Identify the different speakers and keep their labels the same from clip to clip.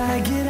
Speaker 1: I get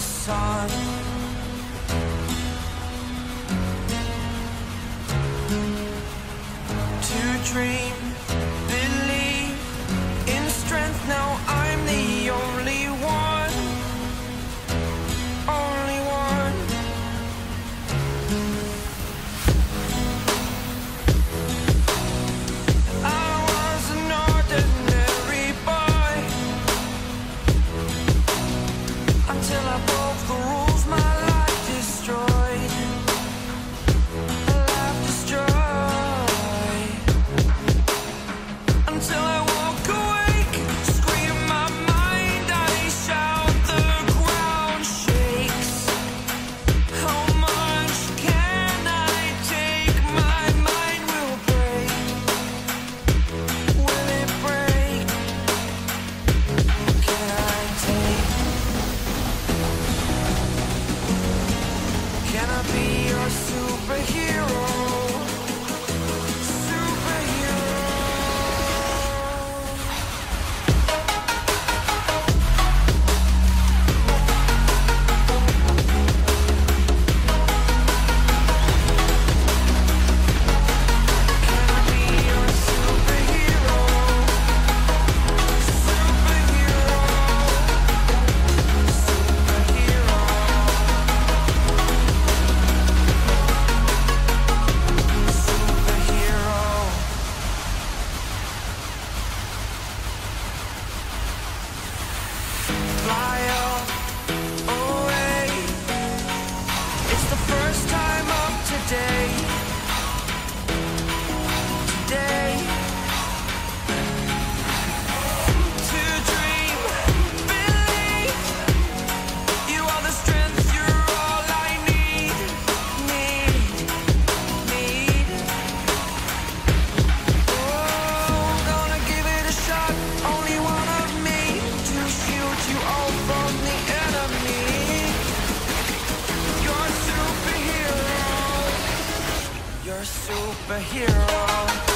Speaker 1: sun. To dream, Superhero. Superhero.